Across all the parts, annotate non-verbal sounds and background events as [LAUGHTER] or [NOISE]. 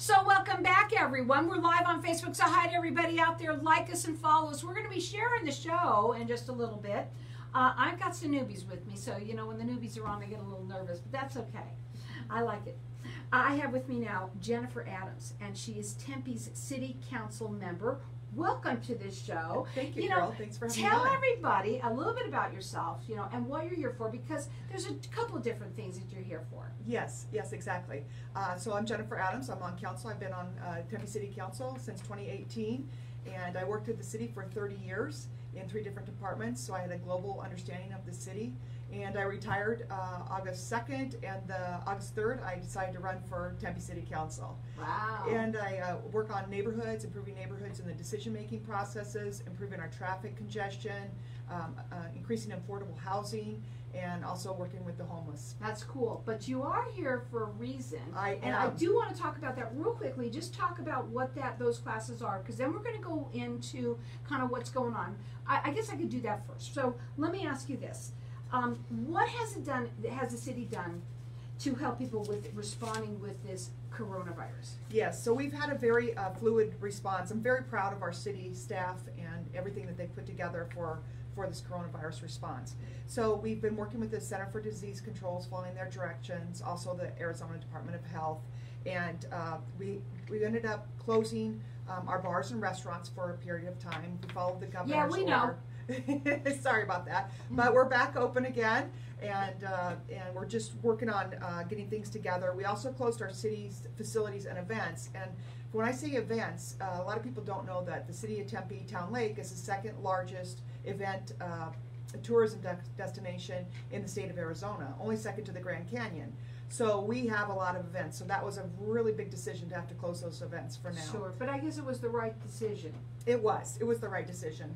So welcome back, everyone. We're live on Facebook. So hi to everybody out there. Like us and follow us. We're going to be sharing the show in just a little bit. Uh, I've got some newbies with me, so you know when the newbies are on, I get a little nervous, but that's okay. I like it. I have with me now Jennifer Adams, and she is Tempe's City Council member. Welcome to this show. Thank you, You know, Thanks for having Tell everybody a little bit about yourself, you know, and what you're here for, because there's a couple different things that you're here for. Yes, yes, exactly. Uh, so I'm Jennifer Adams. I'm on council. I've been on uh, Tempe City Council since 2018, and I worked at the city for 30 years in three different departments. So I had a global understanding of the city, and I retired uh, August 2nd, and the August 3rd I decided to run for Tempe City Council. Wow. And I uh, work on neighborhoods, improving neighborhoods and the decision-making processes, improving our traffic congestion, um, uh, increasing affordable housing, and also working with the homeless. That's cool. But you are here for a reason. I and I do want to talk about that real quickly. Just talk about what that those classes are, because then we're going to go into kind of what's going on. I, I guess I could do that first. So let me ask you this: um, What has it done? Has the city done to help people with responding with this coronavirus? Yes, so we've had a very uh, fluid response. I'm very proud of our city staff and everything that they've put together for, for this coronavirus response. So we've been working with the Center for Disease Controls, following their directions, also the Arizona Department of Health. And uh, we, we ended up closing um, our bars and restaurants for a period of time. We followed the governor's yeah, we know. [LAUGHS] Sorry about that. But we're back open again, and uh, and we're just working on uh, getting things together. We also closed our city's facilities and events. And when I say events, uh, a lot of people don't know that the city of Tempe Town Lake is the second largest event uh, tourism de- destination in the state of Arizona, only second to the Grand Canyon. So we have a lot of events. So that was a really big decision to have to close those events for now. Sure, but I guess it was the right decision. It was. It was the right decision.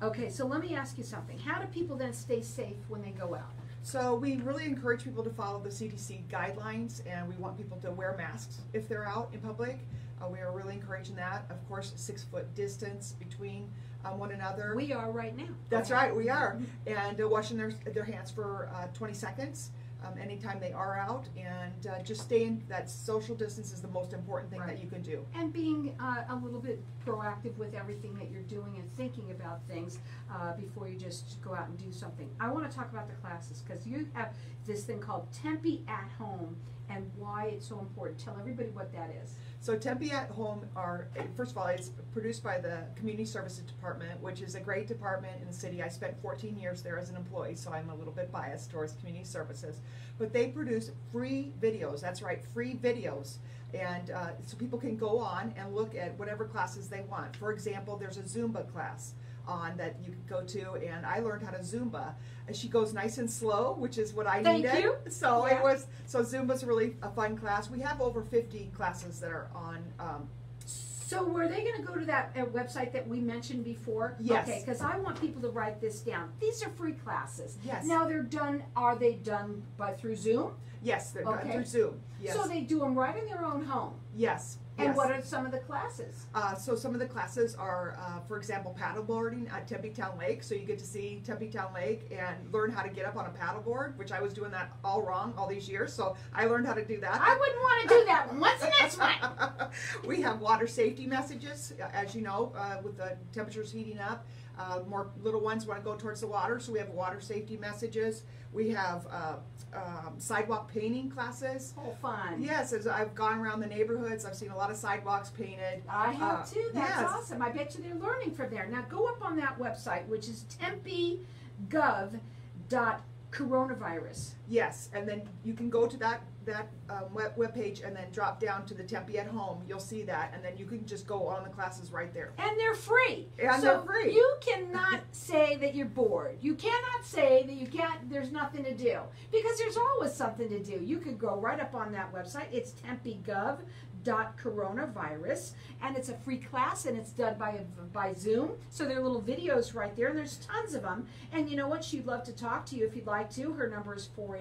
Okay, so let me ask you something. How do people then stay safe when they go out? So we really encourage people to follow the CDC guidelines, and we want people to wear masks if they're out in public. Uh, we are really encouraging that. Of course, six foot distance between um, one another. We are right now. That's right, we are. And uh, washing their their hands for uh, 20 seconds um, anytime they are out, and uh, just staying. That social distance is the most important thing Right. that you can do. And being uh, a little bit proactive with everything that you're doing and thinking about things uh, before you just go out and do something. I want to talk about the classes because you have this thing called Tempe at Home and why it's so important. Tell everybody what that is. So Tempe at Home are, first of all, it's produced by the Community Services Department, which is a great department in the city. I spent 14 years there as an employee, so I'm a little bit biased towards community services. But they produce free videos, that's right, free videos. And uh, so people can go on and look at whatever classes they want. For example, there's a Zumba class on that you can go to, and I learned how to Zumba. And she goes nice and slow, which is what I Thank needed. you. [LAUGHS] So Yeah. it was so Zumba's really a fun class. We have over 50 classes that are on. Um, So were they going to go to that uh, website that we mentioned before? Yes. Okay, because I want people to write this down. These are free classes. Yes. Now they're done. Are they done by through Zoom? yes, they're done through Zoom. Yes. So they do them right in their own home. yes. And yes. what are some of the classes? uh, so some of the classes are, uh, for example, paddleboarding at Tempe Town Lake. So you get to see Tempe Town Lake and learn how to get up on a paddleboard, which I was doing that all wrong all these years. So I learned how to do that. I wouldn't want to do that the next one? we have water safety messages, uh, as you know, uh, with the temperatures heating up. Uh, more little ones want to go towards the water, so we have water safety messages. We have uh, um, sidewalk painting classes. Oh, fun. Yes, as I've gone around the neighborhoods, I've seen a lot of sidewalks painted. I have Uh, too. That's yes. awesome. I bet you they're learning from there. Now go up on that website, which is tempegov.coronavirus. Yes, and then you can go to that that um, web webpage and then drop down to the Tempe at Home. You'll see that, and then you can just go on the classes right there. And they're free. And so they're free. You cannot [LAUGHS] say that you're bored. You cannot say that you can't there's nothing to do. Because there's always something to do. You could go right up on that website. It's tempegov.coronavirus and it's a free class and it's done by by Zoom. So there are little videos right there and there's tons of them. And you know what? She'd love to talk to you if you'd like to. Her number is 480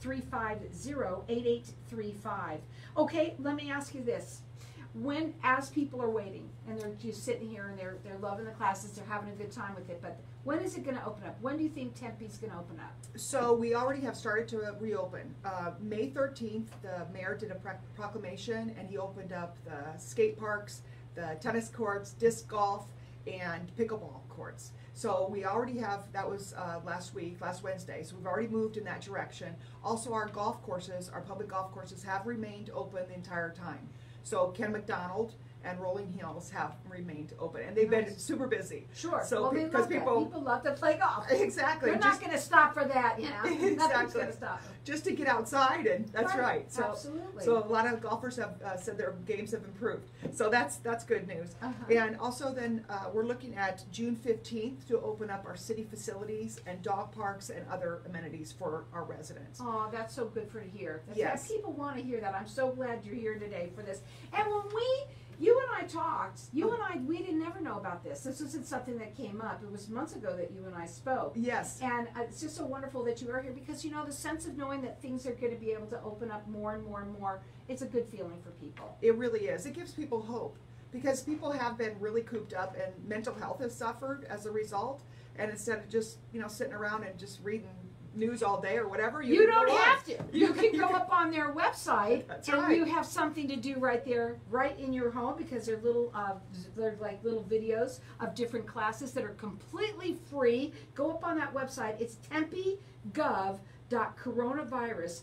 350 8835. Okay, let me ask you this. when as people are waiting and they're just sitting here and they're they're loving the classes, they're having a good time with it. But when is it going to open up? When do you think Tempe's going to open up? So we already have started to reopen. Uh, May 13th, the mayor did a proclamation and he opened up the skate parks, the tennis courts, disc golf, and pickleball courts. So we already have, that was uh, last week, last Wednesday, so we've already moved in that direction. Also, our golf courses, our public golf courses have remained open the entire time. So Ken McDonald and Rolling Hills have remained open, and they've been Nice. super busy. Sure. So well, they because love people, that. people love to play golf. exactly, They're not going to stop for that, you know. [LAUGHS] Nothing's Exactly. going to stop them. just to get outside and that's right, so absolutely. so a lot of golfers have uh, said their games have improved so that's that's good news Uh-huh. and also then uh, we're looking at june 15th to open up our city facilities and dog parks and other amenities for our residents Oh, that's so good for to hear. That's Yes. People want to hear that. I'm so glad you're here today for this. And when we, you and I talked, you and I, we didn't never know about this. This wasn't something that came up. It was months ago that you and I spoke. yes And uh, it's just so wonderful that you are here because you know the sense of knowing that things are going to be able to open up more and more and more. It's a good feeling for people. it really is it gives people hope because people have been really cooped up and mental health has suffered as a result and instead of just you know sitting around and just reading news all day or whatever you, You, don't have to. [LAUGHS] You can go up on their website [LAUGHS] That's and right. you have something to do right there, right in your home, because they're little, uh, they're like little videos of different classes that are completely free. Go up on that website. It's tempegov.coronavirus.com.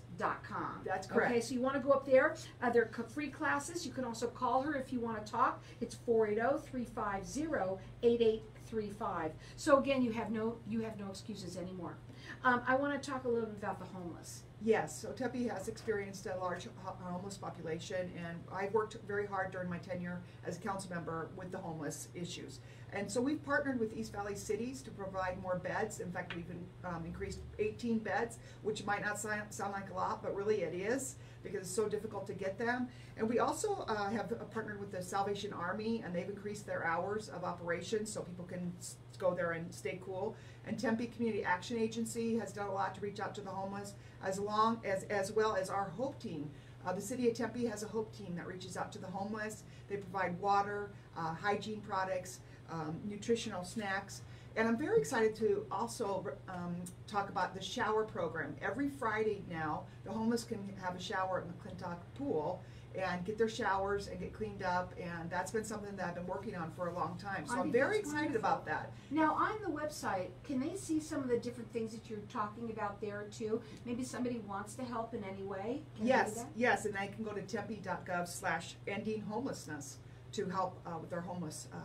That's correct. Okay, so you want to go up there. Uh, they're co- free classes. You can also call her if you want to talk. It's 480-350-8835. So again, you have no you have no excuses anymore. Um, I want to talk a little bit about the homeless. Yes, so Tempe has experienced a large ho- homeless population, and I've worked very hard during my tenure as a council member with the homeless issues. And so we've partnered with East Valley Cities to provide more beds. In fact, we've um, increased 18 beds, which might not sound, sound like a lot, but really it is because it's so difficult to get them. And we also uh, have partnered with the Salvation Army, and they've increased their hours of operation so people can go there and stay cool. And Tempe Community Action Agency has done a lot to reach out to the homeless, as long as as well as our Hope Team. Uh, the city of Tempe has a Hope Team that reaches out to the homeless. They provide water, uh, hygiene products, um, nutritional snacks. And I'm very excited to also um, talk about the shower program. Every Friday now, the homeless can have a shower at McClintock Pool and get their showers and get cleaned up. And that's been something that I've been working on for a long time. So I I'm very excited wonderful. about that. Now on the website, can they see some of the different things that you're talking about there too? Maybe somebody wants to help in any way. Can Yes, yes, and I can go to tempe.gov slash ending homelessness to help uh, with their homeless uh,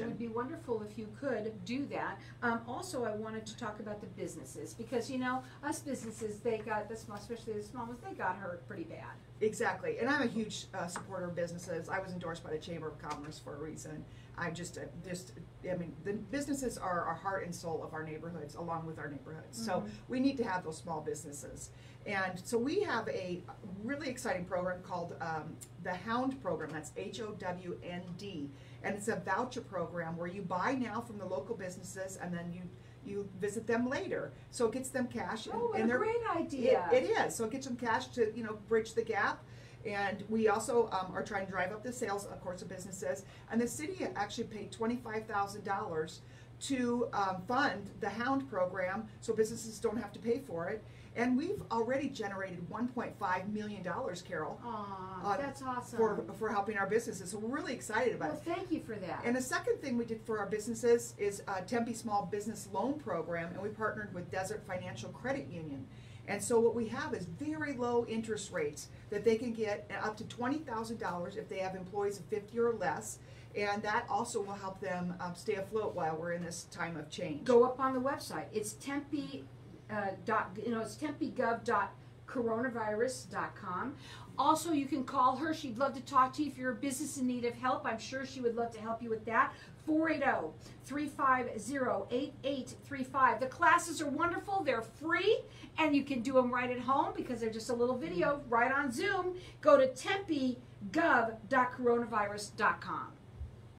It would be wonderful if you could do that. Um, also, I wanted to talk about the businesses because you know us businesses, they got the small, especially the small ones, they got hurt pretty bad. Exactly, and I'm a huge uh, supporter of businesses. I was endorsed by the Chamber of Commerce for a reason. I just, uh, just, I mean, the businesses are our heart and soul of our neighborhoods, along with our neighborhoods. So Mhm. we need to have those small businesses. And so we have a really exciting program called um, the Hownd Program. That's H O W N D, and it's a voucher program where you buy now from the local businesses, and then you you visit them later. So it gets them cash. Oh, what and a great idea! it, it is. So it gets them cash to, you know, bridge the gap. And we also um, are trying to drive up the sales, of course, of businesses. And the city actually paid twenty-five thousand dollars to um, fund the Hownd program, so businesses don't have to pay for it. And we've already generated one point five million dollars, Carol, Aw, uh, that's awesome. for for helping our businesses. So we're really excited about well, it. thank you for that. And the second thing we did for our businesses is uh, Tempe Small Business Loan Program, and we partnered with Desert Financial Credit Union. And so what we have is very low interest rates that they can get up to twenty thousand dollars if they have employees of fifty or less, and that also will help them um, stay afloat while we're in this time of change. Go up on the website. It's Tempe, uh, dot, you know, it's tempegov dot coronavirus.com. Also, you can call her. She'd love to talk to you if you're a business in need of help. I'm sure she would love to help you with that. oh, 480-350-8835. The classes are wonderful. They're free, and you can do them right at home because they're just a little video right on Zoom. Go to tempegov.coronavirus.com.